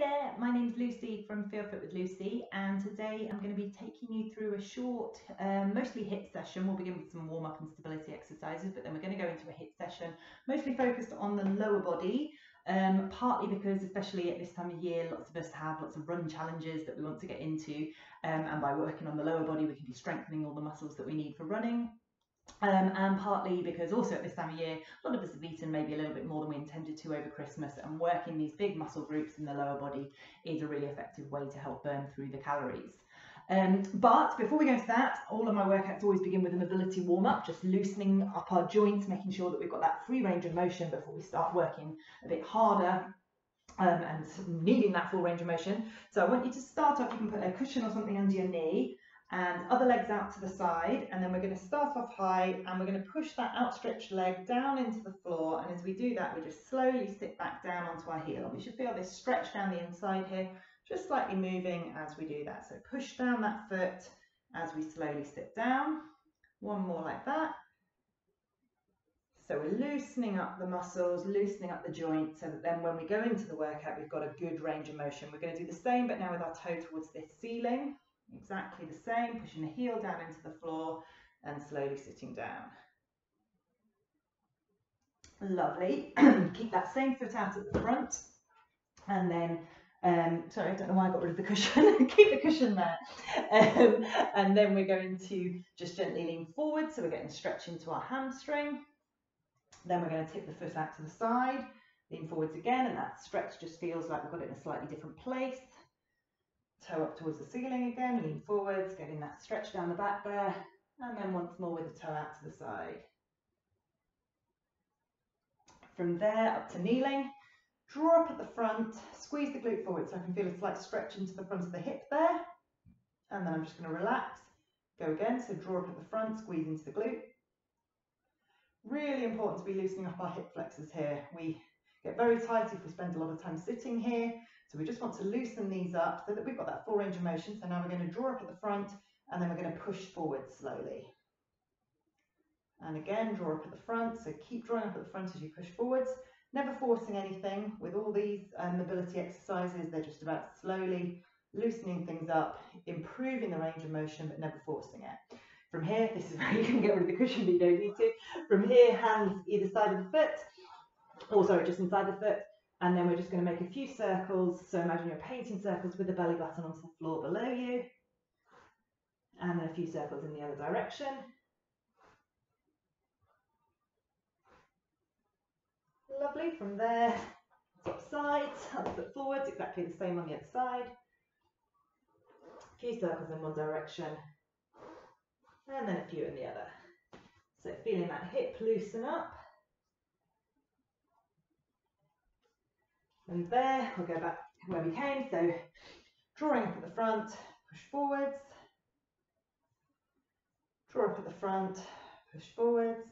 there, my name's Lucy from Feel Fit with Lucy and today I'm going to be taking you through a short, um, mostly HIIT session. We'll begin with some warm up and stability exercises but then we're going to go into a HIIT session mostly focused on the lower body um, partly because especially at this time of year lots of us have lots of run challenges that we want to get into um, and by working on the lower body we can be strengthening all the muscles that we need for running um, and partly because also at this time of year, a lot of us have eaten maybe a little bit more than we intended to over Christmas, and working these big muscle groups in the lower body is a really effective way to help burn through the calories. Um, but before we go into that, all of my workouts always begin with a mobility warm up, just loosening up our joints, making sure that we've got that free range of motion before we start working a bit harder um, and needing that full range of motion. So I want you to start off, you can put a cushion or something under your knee and other legs out to the side and then we're going to start off high and we're going to push that outstretched leg down into the floor and as we do that we just slowly sit back down onto our heel. We should feel this stretch down the inside here just slightly moving as we do that. So push down that foot as we slowly sit down. One more like that. So we're loosening up the muscles, loosening up the joints, so that then when we go into the workout, we've got a good range of motion. We're going to do the same, but now with our toe towards this ceiling exactly the same, pushing the heel down into the floor and slowly sitting down. Lovely. Keep that same foot out at the front and then um, sorry, I don't know why I got rid of the cushion. Keep the cushion there. Um, and then we're going to just gently lean forward. So we're getting stretch into our hamstring. Then we're going to tip the foot out to the side, lean forwards again, and that stretch just feels like we've got it in a slightly different place toe up towards the ceiling again, lean forwards, getting that stretch down the back there, and then once more with the toe out to the side. From there up to kneeling, draw up at the front, squeeze the glute forward so I can feel a slight stretch into the front of the hip there, and then I'm just going to relax, go again, so draw up at the front, squeeze into the glute. Really important to be loosening up our hip flexors here. We get very tight if we spend a lot of time sitting here, so we just want to loosen these up so that we've got that full range of motion. So now we're going to draw up at the front and then we're going to push forward slowly. And again, draw up at the front. So keep drawing up at the front as you push forwards, never forcing anything. With all these um, mobility exercises, they're just about slowly loosening things up, improving the range of motion, but never forcing it. From here, this is where you can get rid of the cushion, but you don't need to. From here, hands either side of the foot, or sorry, just inside the foot, and then we're just going to make a few circles. So imagine you're painting circles with the belly button onto the floor below you. And then a few circles in the other direction. Lovely. From there, top side, other foot forwards, exactly the same on the other side. A few circles in one direction. And then a few in the other. So feeling that hip loosen up. And there, we'll go back where we came. So drawing up at the front, push forwards. Draw up at the front, push forwards.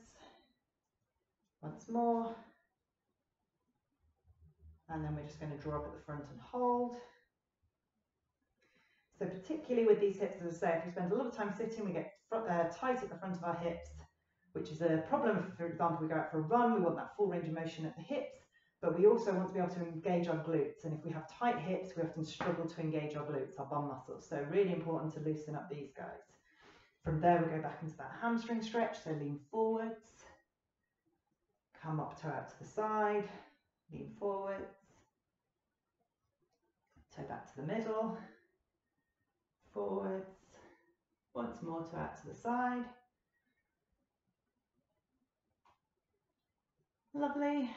Once more. And then we're just going to draw up at the front and hold. So particularly with these hips, as I say, if we spend a lot of time sitting, we get uh, tight at the front of our hips, which is a problem. For example, we go out for a run, we want that full range of motion at the hips but we also want to be able to engage our glutes. And if we have tight hips, we often struggle to engage our glutes, our bum muscles. So really important to loosen up these guys. From there, we go back into that hamstring stretch. So lean forwards, come up toe out to the side, lean forwards, toe back to the middle, forwards, once more toe out to the side. Lovely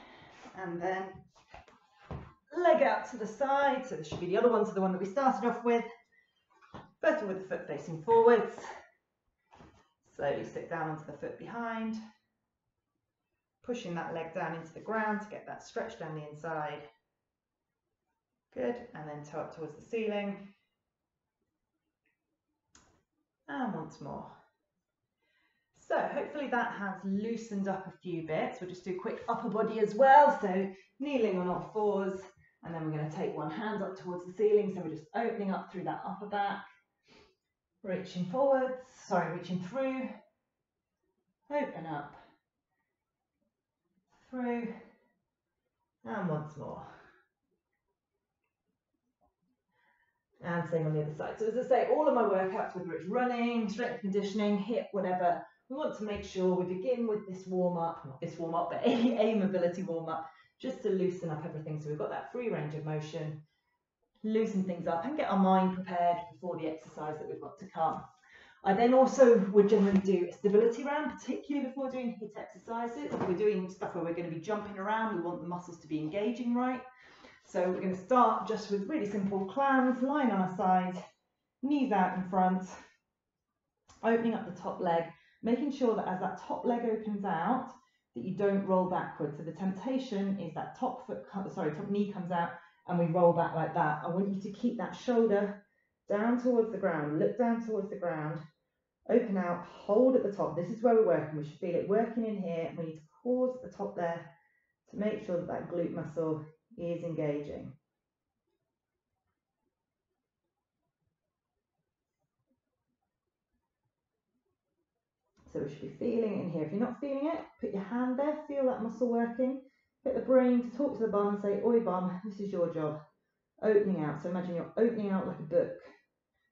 and then leg out to the side. So this should be the other one to the one that we started off with. One with the foot facing forwards. Slowly sit down onto the foot behind. Pushing that leg down into the ground to get that stretch down the inside. Good, and then toe up towards the ceiling. And once more. So hopefully that has loosened up a few bits. We'll just do a quick upper body as well. So kneeling on all fours, and then we're going to take one hand up towards the ceiling. So we're just opening up through that upper back, reaching forwards, sorry, reaching through, open up, through, and once more. And same on the other side. So as I say, all of my workouts, whether it's running, strength conditioning, HIIT, whatever, we want to make sure we begin with this warm up, not this warm up, but a, mobility warm up, just to loosen up everything. So we've got that free range of motion, loosen things up and get our mind prepared before the exercise that we've got to come. I then also would generally do a stability round, particularly before doing HIIT exercises. If we're doing stuff where we're going to be jumping around, we want the muscles to be engaging right. So we're going to start just with really simple clams, lying on our side, knees out in front, opening up the top leg, making sure that as that top leg opens out, that you don't roll backwards. So the temptation is that top foot, sorry, top knee comes out and we roll back like that. I want you to keep that shoulder down towards the ground, look down towards the ground, open out, hold at the top. This is where we're working. We should feel it working in here. We need to pause at the top there to make sure that that glute muscle is engaging. So we should be feeling it in here. If you're not feeling it, put your hand there, feel that muscle working. Get the brain to talk to the bum and say, Oi bum, this is your job. Opening out. So imagine you're opening out like a book.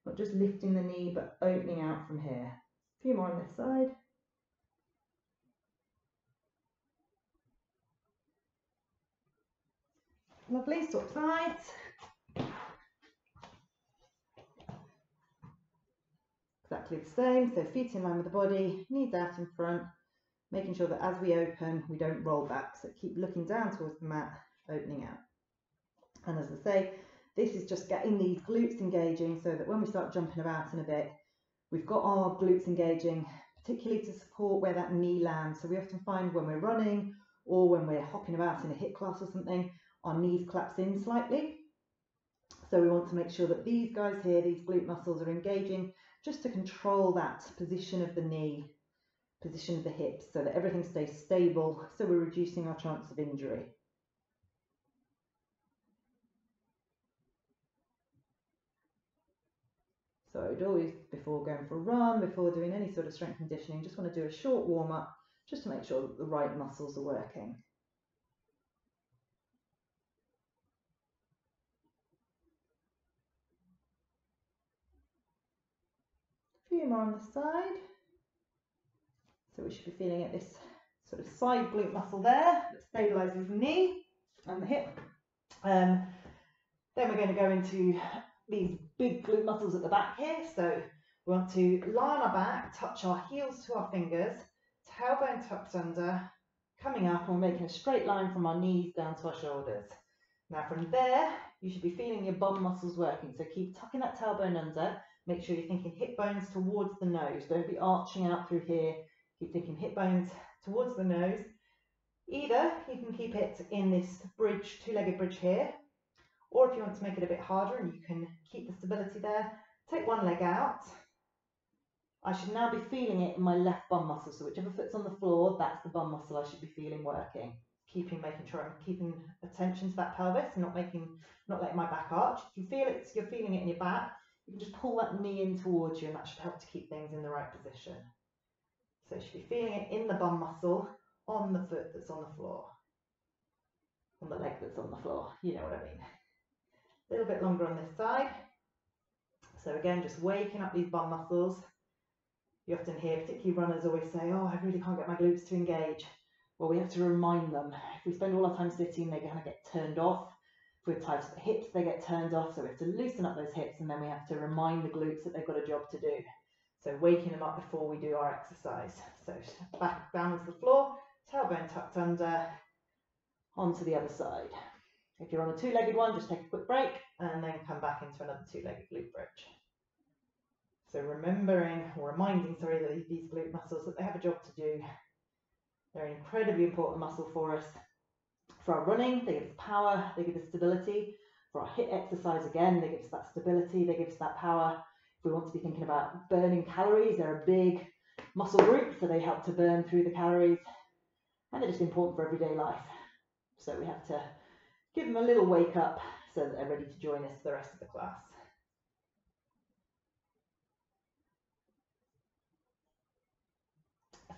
Not just lifting the knee, but opening out from here. A few more on this side. Lovely, swap sides. Exactly the same, so feet in line with the body, knees out in front, making sure that as we open, we don't roll back. So keep looking down towards the mat, opening out. And as I say, this is just getting these glutes engaging so that when we start jumping about in a bit, we've got our glutes engaging, particularly to support where that knee lands. So we often find when we're running or when we're hopping about in a HIIT class or something, our knees collapse in slightly. So we want to make sure that these guys here, these glute muscles are engaging just to control that position of the knee, position of the hips, so that everything stays stable, so we're reducing our chance of injury. So I'd always, before going for a run, before doing any sort of strength conditioning, just want to do a short warm up just to make sure that the right muscles are working. Few more on the side. So we should be feeling at this sort of side glute muscle there that stabilizes the knee and the hip. Um, then we're going to go into these big glute muscles at the back here. So we want to lie on our back, touch our heels to our fingers, tailbone tucked under, coming up and we're making a straight line from our knees down to our shoulders. Now from there, you should be feeling your bum muscles working. So keep tucking that tailbone under. Make sure you're thinking hip bones towards the nose. Don't be arching out through here. Keep thinking hip bones towards the nose. Either you can keep it in this bridge, two-legged bridge here, or if you want to make it a bit harder and you can keep the stability there, take one leg out. I should now be feeling it in my left bum muscle. So whichever foot's on the floor, that's the bum muscle I should be feeling working. Keeping, making sure I'm keeping attention to that pelvis, and not making, not letting my back arch. If you feel it, you're feeling it in your back, you can just pull that knee in towards you and that should help to keep things in the right position. So you should be feeling it in the bum muscle on the foot that's on the floor. On the leg that's on the floor. You know what I mean. A little bit longer on this side. So again, just waking up these bum muscles. You often hear, particularly runners always say, oh, I really can't get my glutes to engage. Well, we have to remind them. If we spend all our time sitting, they're going to get turned off. We're tight at the hips, they get turned off. So we have to loosen up those hips and then we have to remind the glutes that they've got a job to do. So waking them up before we do our exercise. So back down to the floor, tailbone tucked under, onto the other side. If you're on a two-legged one, just take a quick break and then come back into another two-legged glute bridge. So remembering or reminding, sorry, that these glute muscles that they have a job to do. They're an incredibly important muscle for us. For our running, they give us power, they give us stability. For our HIIT exercise, again, they give us that stability, they give us that power. If we want to be thinking about burning calories, they're a big muscle group, so they help to burn through the calories. And they're just important for everyday life. So we have to give them a little wake up so that they're ready to join us for the rest of the class.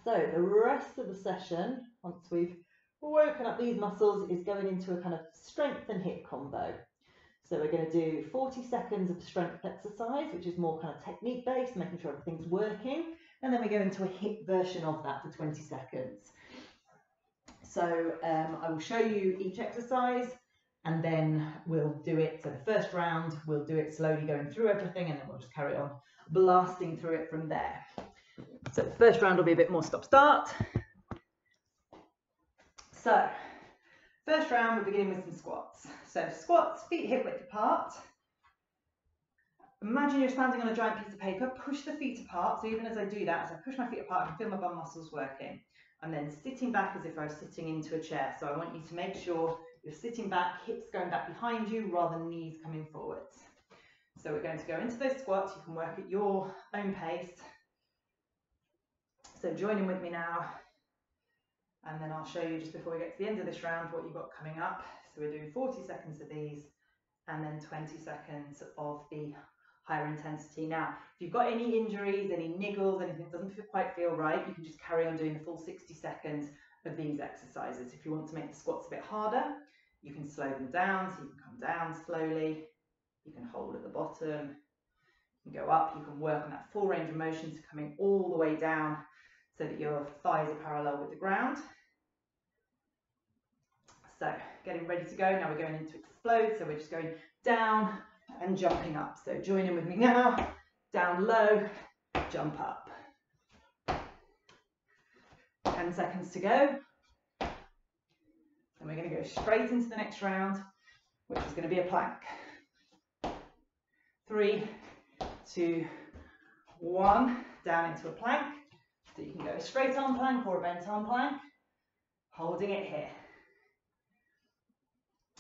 So the rest of the session, once we've woken up these muscles, is going into a kind of strength and HIIT combo. So we're going to do 40 seconds of strength exercise, which is more kind of technique based, making sure everything's working. And then we go into a HIIT version of that for 20 seconds. So um, I will show you each exercise and then we'll do it. So the first round, we'll do it slowly going through everything and then we'll just carry on blasting through it from there. So the first round will be a bit more stop-start. So first round, we're beginning with some squats. So squats, feet hip width apart. Imagine you're standing on a giant piece of paper, push the feet apart. So even as I do that, as I push my feet apart, I can feel my bum muscles working. I'm then sitting back as if I was sitting into a chair. So I want you to make sure you're sitting back, hips going back behind you rather than knees coming forwards. So we're going to go into those squats. You can work at your own pace. So join in with me now. And then I'll show you just before we get to the end of this round what you've got coming up. So we're doing 40 seconds of these and then 20 seconds of the higher intensity. Now, if you've got any injuries, any niggles, anything that doesn't quite feel right, you can just carry on doing the full 60 seconds of these exercises. If you want to make the squats a bit harder, you can slow them down, so you can come down slowly, you can hold at the bottom, you can go up, you can work on that full range of motion, so coming all the way down so that your thighs are parallel with the ground. So getting ready to go, now we're going into explode, so we're just going down, and jumping up. So join in with me now, down low, jump up. 10 seconds to go. And we're going to go straight into the next round, which is going to be a plank. Three, two, one, down into a plank. So you can go straight arm plank or a bent arm plank, holding it here.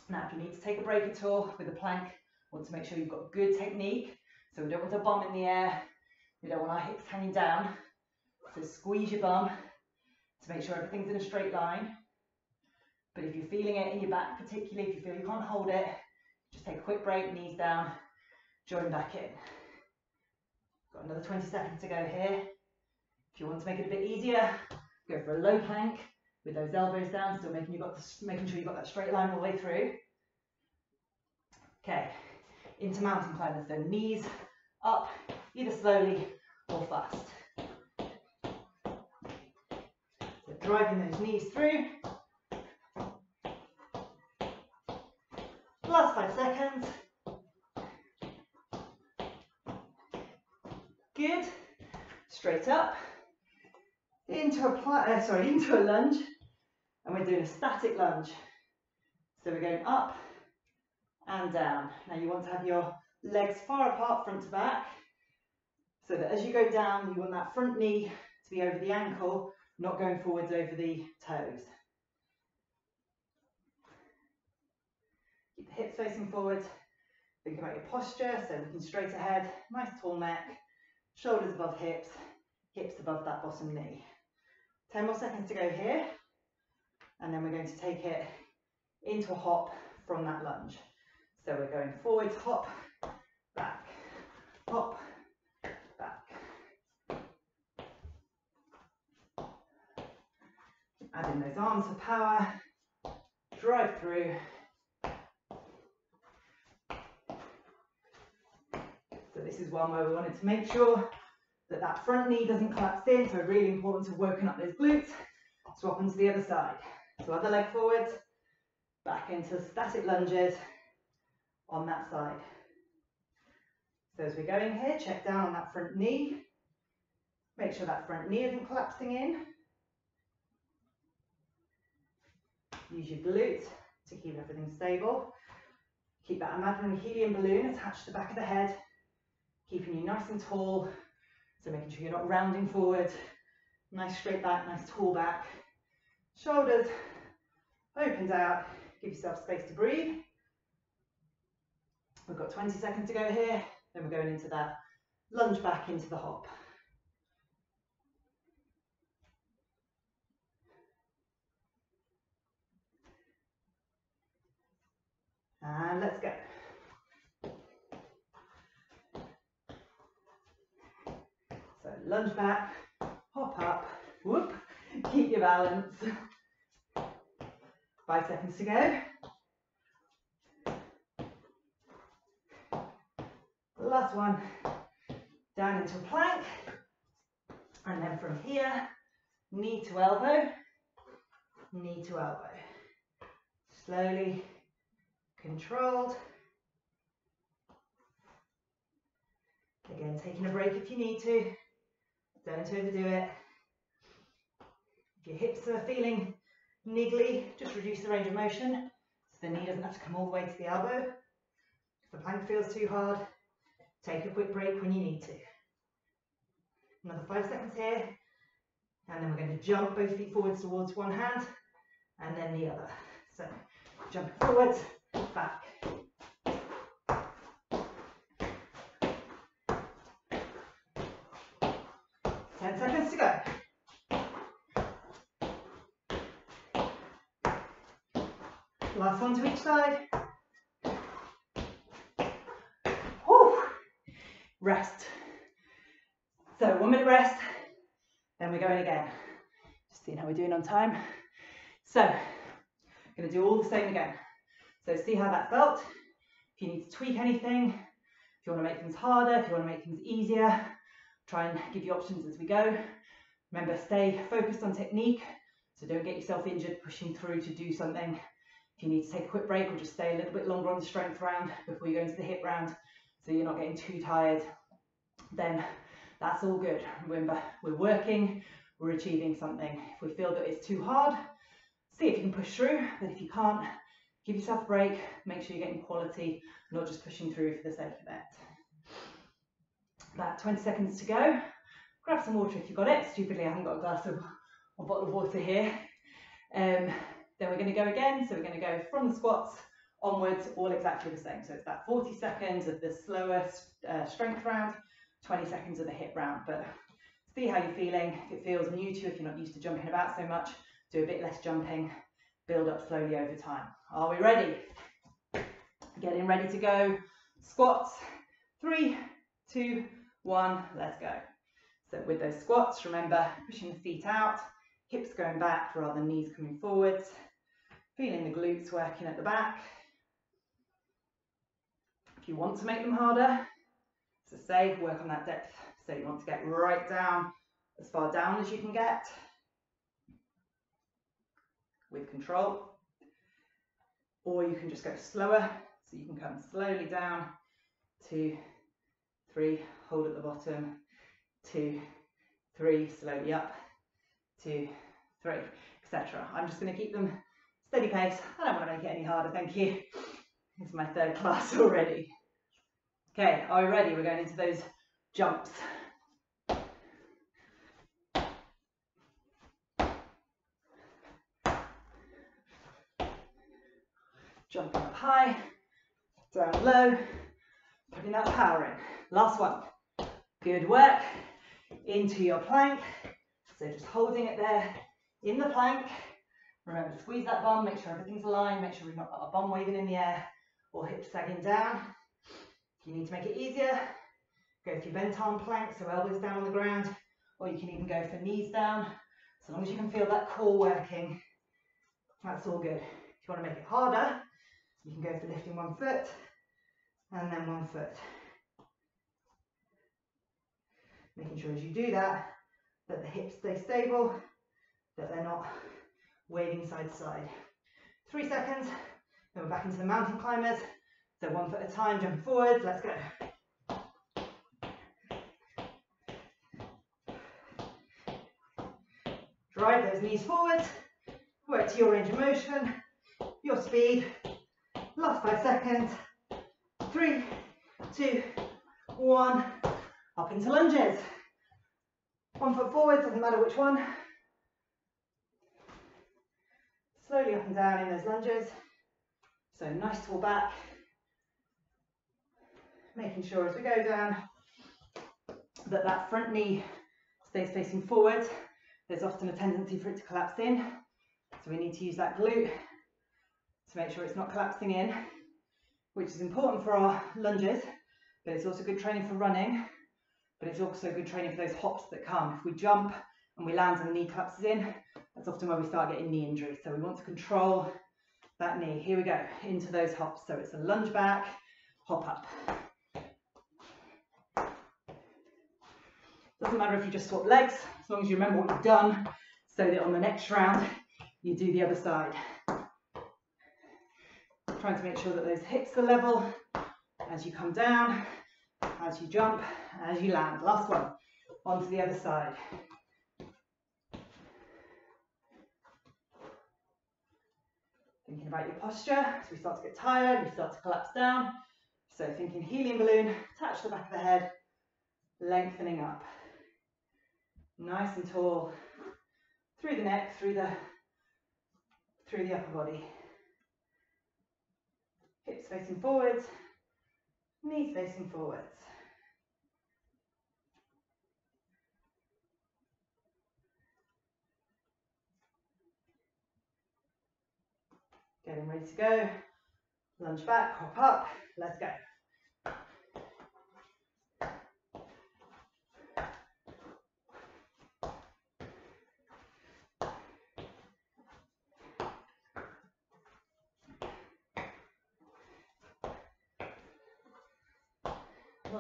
Now, if you need to take a break at all with a plank, want to make sure you've got good technique. So we don't want a bum in the air. We don't want our hips hanging down. So squeeze your bum to make sure everything's in a straight line. But if you're feeling it in your back, particularly if you feel you can't hold it, just take a quick break, knees down, join back in. Got another 20 seconds to go here. If you want to make it a bit easier, go for a low plank with those elbows down, still making, you got the, making sure you've got that straight line all the way through. Okay, into mountain climbers. So knees up, either slowly or fast. So driving those knees through. Last five seconds. Good. Straight up. Into a uh, sorry, into a lunge. And we're doing a static lunge. So we're going up and down. Now you want to have your legs far apart front to back so that as you go down you want that front knee to be over the ankle, not going forwards over the toes. Keep the hips facing forward. Think about your posture, so looking straight ahead, nice tall neck, shoulders above hips, hips above that bottom knee. 10 more seconds to go here, and then we're going to take it into a hop from that lunge. So we're going forwards, hop, back, hop, back. Add in those arms for power, drive through. So this is one where we wanted to make sure that that front knee doesn't collapse in, so really important to working up those glutes. Swap onto the other side. So other leg forwards, back into static lunges, on that side. So as we're going here, check down on that front knee. Make sure that front knee isn't collapsing in. Use your glutes to keep everything stable. Keep that imaginary helium balloon attached to the back of the head, keeping you nice and tall. So making sure you're not rounding forward. Nice straight back, nice tall back. Shoulders opened out. Give yourself space to breathe. We've got 20 seconds to go here, then we're going into that lunge back into the hop. And let's go. So lunge back, hop up, whoop, keep your balance. Five seconds to go. last one, down into a plank. And then from here, knee to elbow, knee to elbow. Slowly, controlled. Again, taking a break if you need to. Don't overdo it. If your hips are feeling niggly, just reduce the range of motion so the knee doesn't have to come all the way to the elbow. If the plank feels too hard, take a quick break when you need to. Another five seconds here. And then we're going to jump both feet forwards towards one hand and then the other. So jump forwards, back. Last one to each side. Whew. Rest. So one minute rest, then we're going again. Just seeing how we're doing on time. So, I'm going to do all the same again. So see how that felt. If you need to tweak anything, if you want to make things harder, if you want to make things easier, try and give you options as we go. Remember, stay focused on technique, so don't get yourself injured pushing through to do something. If you need to take a quick break or just stay a little bit longer on the strength round before you go into the HIIT round, so you're not getting too tired, then that's all good. Remember, we're working, we're achieving something. If we feel that it's too hard, see if you can push through, but if you can't, give yourself a break, make sure you're getting quality, not just pushing through for the sake of it. About 20 seconds to go. Grab some water if you've got it. Stupidly, I haven't got a glass of a bottle of water here. Um, then we're going to go again. So we're going to go from the squats onwards, all exactly the same. So it's about 40 seconds of the slowest uh, strength round, 20 seconds of the HIIT round. But see how you're feeling. If it feels new to you, if you're not used to jumping about so much, do a bit less jumping, build up slowly over time. Are we ready? Getting ready to go. Squats. Three, two, one, let's go. So with those squats, remember pushing the feet out, hips going back rather than knees coming forwards, feeling the glutes working at the back. If you want to make them harder, so say work on that depth. So you want to get right down, as far down as you can get, with control. Or you can just go slower, so you can come slowly down, two, three, hold at the bottom, two, three, slowly up, two, three, etc. I'm just going to keep them steady pace. I don't want to make it any harder, thank you. It's my third class already. Okay, are we ready? We're going into those jumps. Jumping up high, down low, putting that power in. Last one. Good work. Into your plank. So just holding it there in the plank. Remember squeeze that bum, make sure everything's aligned, make sure we've not got our bum waving in the air or hips sagging down. If you need to make it easier, go for your bent arm plank, so elbows down on the ground, or you can even go for knees down. So long as you can feel that core working, that's all good. If you want to make it harder, you can go for lifting one foot and then one foot. Making sure as you do that, that the hips stay stable, that they're not waving side to side. Three seconds, then we're back into the mountain climbers. So one foot at a time, jump forwards, let's go. Drive those knees forwards, work to your range of motion, your speed. Last five seconds. Three, two, one. Up into lunges. One foot forward, doesn't matter which one. Slowly up and down in those lunges. So nice tall back. Making sure as we go down that that front knee stays facing forward. There's often a tendency for it to collapse in. So we need to use that glute to make sure it's not collapsing in, which is important for our lunges, but it's also good training for running, but it's also good training for those hops that come. If we jump and we land and the knee collapses in, that's often where we start getting knee injuries. So we want to control that knee. Here we go, into those hops. So it's a lunge back, hop up. Doesn't matter if you just swap legs, as long as you remember what you've done, so that on the next round, you do the other side. Trying to make sure that those hips are level as you come down, as you jump, as you land. Last one, onto the other side. Thinking about your posture, as we start to get tired, we start to collapse down. So thinking helium balloon, touch the back of the head, lengthening up. Nice and tall, through the neck, through the, through the upper body. Hips facing forwards, knees facing forwards. Getting ready to go. Lunge back, hop up, let's go.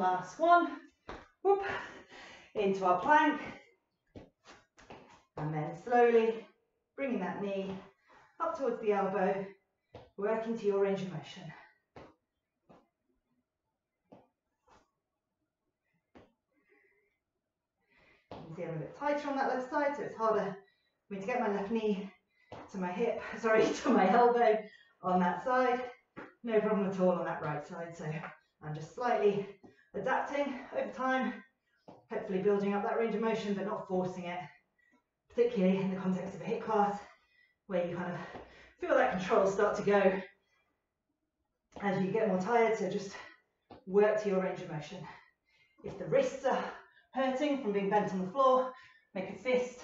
Last one. Whoop. Into our plank. And then slowly bringing that knee up towards the elbow, working to your range of motion. You can see I'm a bit tighter on that left side, so it's harder for me to get my left knee to my hip, sorry, to my elbow on that side. No problem at all on that right side, so I'm just slightly adapting over time, hopefully building up that range of motion, but not forcing it, particularly in the context of a HIIT class, where you kind of feel that control start to go as you get more tired, so just work to your range of motion. If the wrists are hurting from being bent on the floor, make a fist,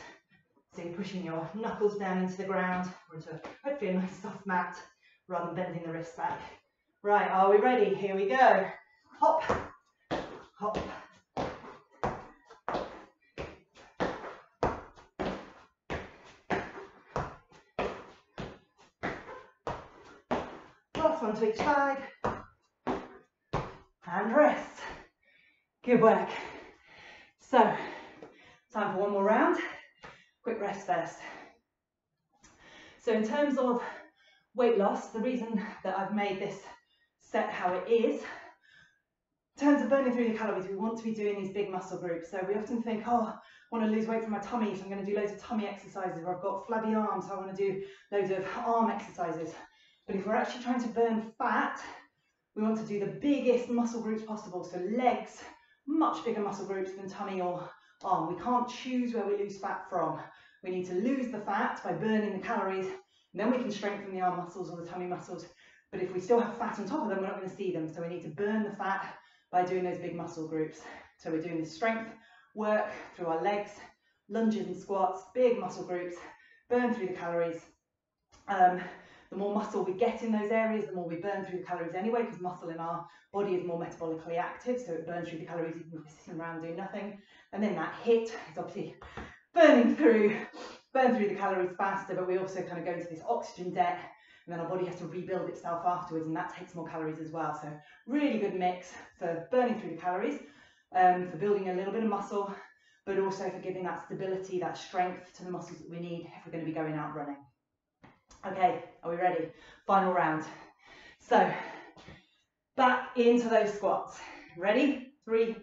so you're pushing your knuckles down into the ground, or into hopefully a nice soft mat, rather than bending the wrists back. Right, are we ready? Here we go. Hop, each side. And rest. Good work. So, time for one more round. Quick rest first. So in terms of weight loss, the reason that I've made this set how it is in terms of burning through the calories, we want to be doing these big muscle groups. So we often think, oh, I want to lose weight from my tummy, so I'm going to do loads of tummy exercises, or I've got flabby arms, so I want to do loads of arm exercises. But if we're actually trying to burn fat, we want to do the biggest muscle groups possible. So legs, much bigger muscle groups than tummy or arm. We can't choose where we lose fat from. We need to lose the fat by burning the calories, and then we can strengthen the arm muscles or the tummy muscles. But if we still have fat on top of them, we're not going to see them. So we need to burn the fat by doing those big muscle groups. So we're doing the strength work through our legs, lunges and squats, big muscle groups, burn through the calories. Um, the more muscle we get in those areas, the more we burn through the calories anyway, because muscle in our body is more metabolically active, so it burns through the calories even if we're sitting around doing nothing. And then that HIIT is obviously burning through, burn through the calories faster, but we also kind of go into this oxygen debt and then our body has to rebuild itself afterwards and that takes more calories as well. So really good mix for burning through the calories, um, for building a little bit of muscle, but also for giving that stability, that strength to the muscles that we need if we're going to be going out running. Okay, are we ready? Final round. So back into those squats. Ready? Three,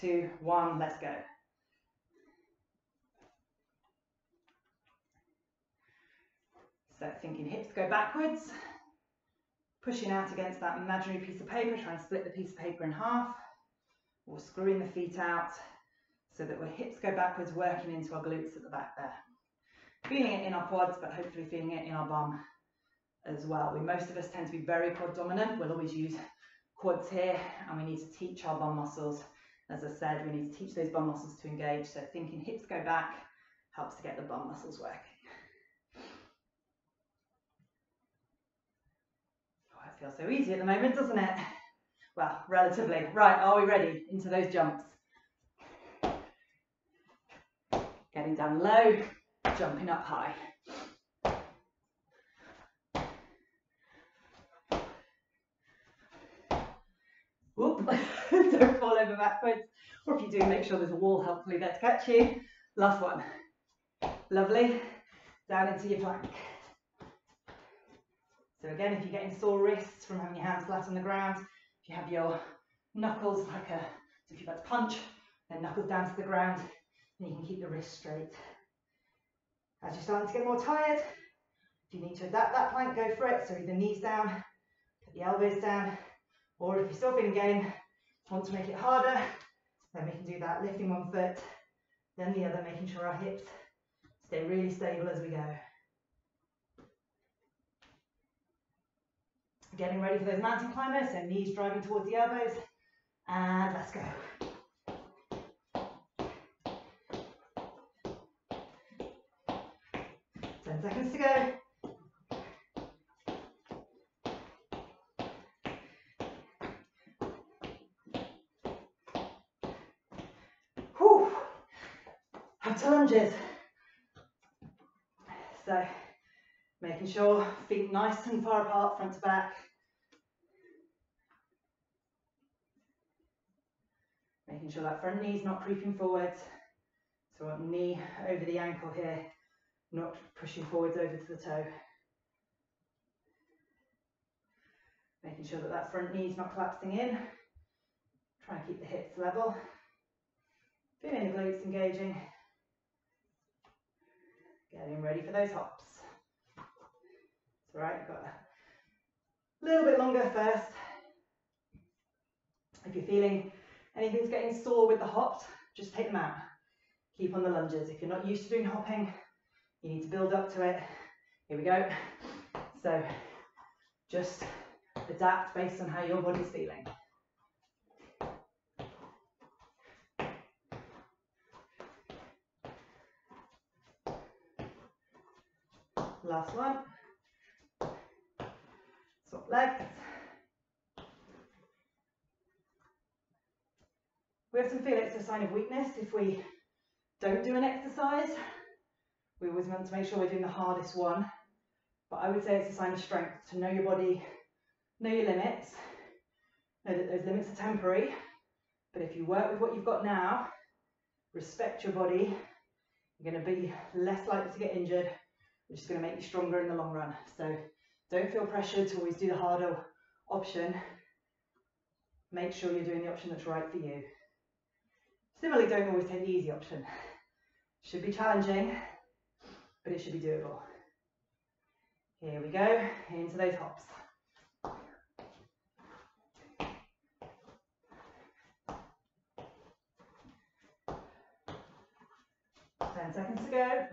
two, one, let's go. So thinking hips go backwards, pushing out against that imaginary piece of paper, trying to split the piece of paper in half, or screwing the feet out so that our hips go backwards, working into our glutes at the back there. Feeling it in our quads, but hopefully feeling it in our bum as well. We, most of us tend to be very quad dominant. We'll always use quads here, and we need to teach our bum muscles. As I said, we need to teach those bum muscles to engage. So thinking hips go back helps to get the bum muscles working. Feels so easy at the moment, doesn't it? Well, relatively. Right, are we ready? Into those jumps. Getting down low, jumping up high. Whoop, don't fall over backwards. Or if you do, make sure there's a wall helpfully there to catch you. Last one. Lovely. Down into your plank. Again, if you're getting sore wrists from having your hands flat on the ground, if you have your knuckles like a, so if you're about to punch, then knuckles down to the ground, then you can keep the wrist straight. As you're starting to get more tired, if you need to adapt that plank, go for it. So either knees down, put the elbows down, or if you're still feeling game, want to make it harder, then we can do that, lifting one foot, then the other, making sure our hips stay really stable as we go. Getting ready for those mountain climbers, so knees driving towards the elbows, and let's go. 10 seconds to go. Whew. Have to lunges. So, making sure feet nice and far apart, front to back. Making sure that front knee's not creeping forwards. So knee over the ankle here not pushing forwards over to the toe. Making sure that that front knee is not collapsing in. Try and keep the hips level. Feeling the glutes engaging. Getting ready for those hops. It's all right, got a little bit longer first. If you're feeling anything's getting sore with the hops, just take them out. Keep on the lunges. If you're not used to doing hopping, you need to build up to it. Here we go. So just adapt based on how your body's feeling. Last one. Swap legs. We often feel it's a sign of weakness if we don't do an exercise we always want to make sure we're doing the hardest one. But I would say it's a sign of strength to know your body, know your limits, know that those limits are temporary. But if you work with what you've got now, respect your body, you're going to be less likely to get injured, which is going to make you stronger in the long run. So don't feel pressured to always do the harder option. Make sure you're doing the option that's right for you. Similarly, don't always take the easy option. Should be challenging, but it should be doable. Here we go, into those hops. Ten seconds to go.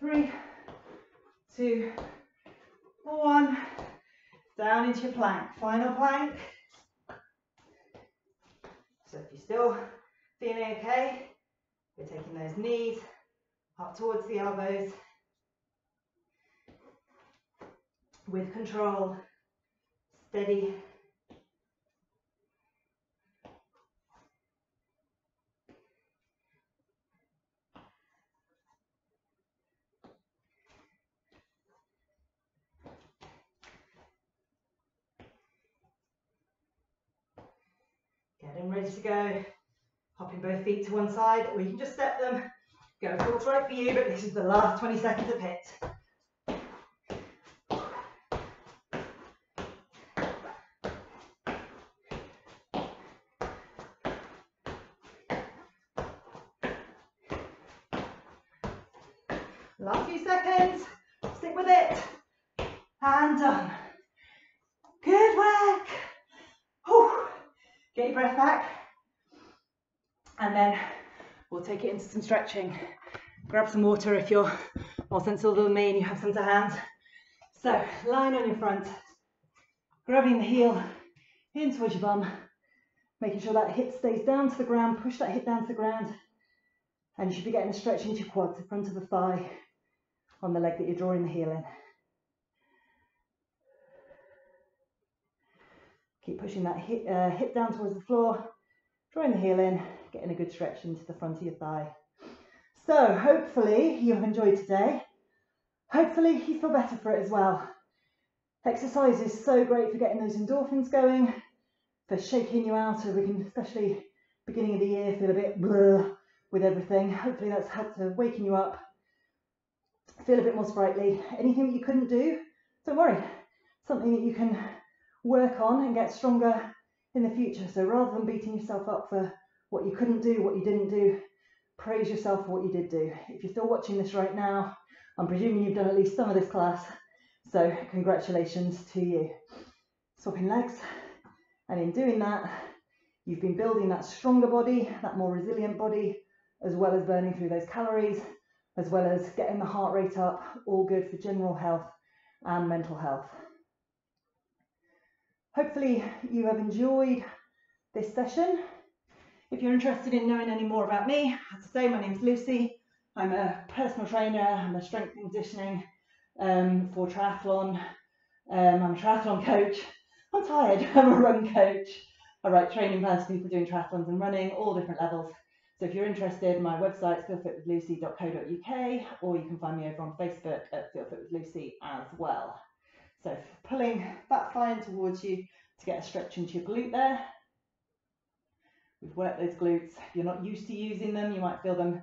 Three, two, one. Down into your plank. Final plank. So if you're still feeling okay, we're taking those knees up towards the elbows with control, steady. Getting ready to go. Hopping both feet to one side, or you can just step them. Go full right for you, but this is the last 20 seconds of HIIT. Last few seconds, stick with it, and done. Good work. Whew. Get your breath back. And then we'll take it into some stretching. Grab some water if you're more sensible than me and you have some to hand. So, lying on your front, grabbing the heel in towards your bum, making sure that hip stays down to the ground, push that hip down to the ground, and you should be getting a stretch into your quads, the front of the thigh on the leg that you're drawing the heel in. Keep pushing that hip, uh, hip down towards the floor, drawing the heel in, getting a good stretch into the front of your thigh. So hopefully you've enjoyed today. Hopefully you feel better for it as well. Exercise is so great for getting those endorphins going, for shaking you out, so we can, especially beginning of the year, feel a bit blur with everything. Hopefully that's helped to waken you up, feel a bit more sprightly. Anything that you couldn't do, don't worry. Something that you can work on and get stronger in the future. So rather than beating yourself up for what you couldn't do, what you didn't do, praise yourself for what you did do. If you're still watching this right now, I'm presuming you've done at least some of this class. So congratulations to you. Swapping legs. And in doing that, you've been building that stronger body, that more resilient body, as well as burning through those calories, as well as getting the heart rate up, all good for general health and mental health. Hopefully you have enjoyed this session. If you're interested in knowing any more about me, as I say, my name's Lucy. I'm a personal trainer, I'm a strength and conditioning um, for triathlon. Um, I'm a triathlon coach. I'm tired, I'm a run coach. I write training plans for people doing triathlons and running, all different levels. So if you're interested, my website's feelfitwithlucy.co.uk or you can find me over on Facebook at feelfitwithlucy as well. So pulling that in towards you to get a stretch into your glute there. We've worked those glutes. You're not used to using them, you might feel them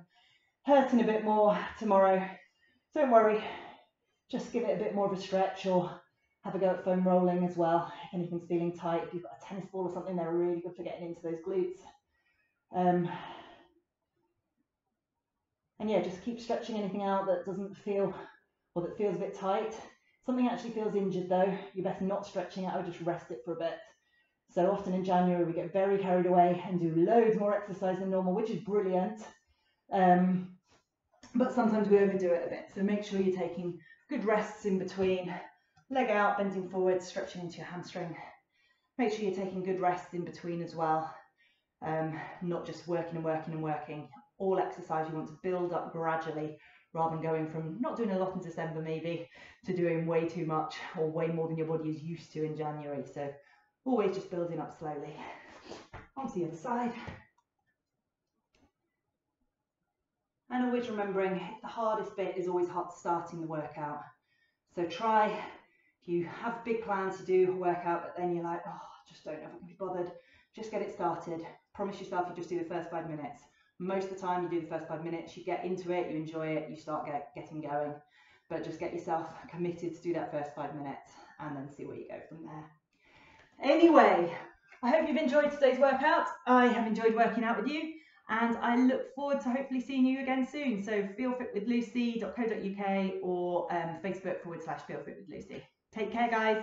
hurting a bit more tomorrow. Don't worry, just give it a bit more of a stretch or have a go at foam rolling as well. If anything's feeling tight, if you've got a tennis ball or something, they're really good for getting into those glutes. Um, and yeah, just keep stretching anything out that doesn't feel or that feels a bit tight. Something actually feels injured though, you're best not stretching it, I would just rest it for a bit. So often in January we get very carried away and do loads more exercise than normal, which is brilliant. Um, but sometimes we overdo it a bit. So make sure you're taking good rests in between, leg out, bending forward, stretching into your hamstring. Make sure you're taking good rests in between as well. Um, not just working and working and working. All exercise you want to build up gradually rather than going from not doing a lot in December maybe to doing way too much or way more than your body is used to in January. So always just building up slowly. Onto the other side. And always remembering the hardest bit is always hard starting the workout. So try, if you have big plans to do a workout, but then you're like, oh, I just don't know if I can be bothered, just get it started. Promise yourself you just do the first five minutes. Most of the time you do the first five minutes, you get into it, you enjoy it, you start get, getting going. But just get yourself committed to do that first five minutes and then see where you go from there. Anyway, I hope you've enjoyed today's workout. I have enjoyed working out with you and I look forward to hopefully seeing you again soon. So feel fit with Lucy.co.uk or um, Facebook forward slash feel fit with Lucy. Take care, guys.